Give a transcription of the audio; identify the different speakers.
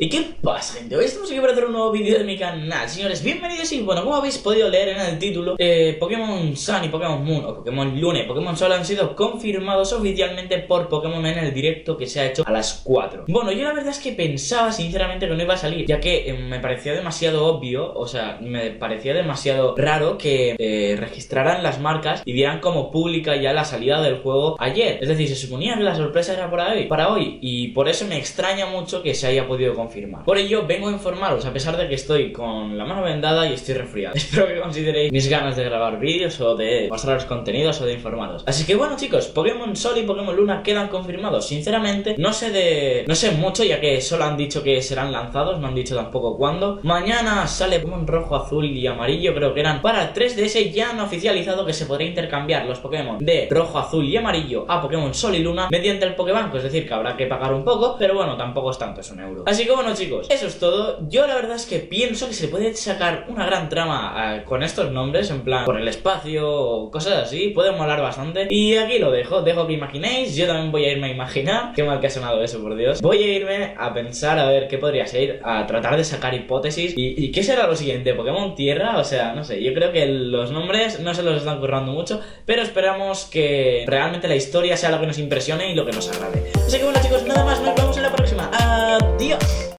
Speaker 1: ¿Y qué pasa, gente? Hoy estamos aquí para hacer un nuevo vídeo de mi canal. Señores, bienvenidos y bueno, como habéis podido leer en el título eh, Pokémon Sun y Pokémon Moon o Pokémon Lune Pokémon Sol han sido confirmados oficialmente por Pokémon en el directo que se ha hecho a las 4 Bueno, yo la verdad es que pensaba sinceramente que no iba a salir Ya que eh, me parecía demasiado obvio, o sea, me parecía demasiado raro que eh, registraran las marcas Y vieran como pública ya la salida del juego ayer. Es decir, se suponía que la sorpresa era para hoy, para hoy Y por eso me extraña mucho que se haya podido confirmar por ello, vengo a informaros, a pesar de que estoy con la mano vendada y estoy resfriado. Espero que consideréis mis ganas de grabar vídeos o de mostraros contenidos o de informaros. Así que bueno, chicos, Pokémon Sol y Pokémon Luna quedan confirmados. Sinceramente, no sé de. No sé mucho, ya que solo han dicho que serán lanzados, no han dicho tampoco cuándo. Mañana sale Pokémon rojo, azul y amarillo, creo que eran para 3DS. Ya han oficializado que se podrá intercambiar los Pokémon de rojo, azul y amarillo a Pokémon Sol y Luna mediante el Pokébanco. Es decir, que habrá que pagar un poco, pero bueno, tampoco es tanto, es un euro. Así que bueno chicos, eso es todo. Yo la verdad es que pienso que se puede sacar una gran trama eh, con estos nombres, en plan, por el espacio o cosas así. Puede molar bastante. Y aquí lo dejo, dejo que imaginéis. Yo también voy a irme a imaginar. Qué mal que ha sonado eso, por Dios. Voy a irme a pensar a ver qué podría ser, a tratar de sacar hipótesis. ¿Y, qué será lo siguiente? ¿Pokémon Tierra? O sea, no sé, yo creo que los nombres no se los están currando mucho, pero esperamos que realmente la historia sea lo que nos impresione y lo que nos agrade. Así que bueno chicos, nada más, nos vemos en la próxima. Adiós.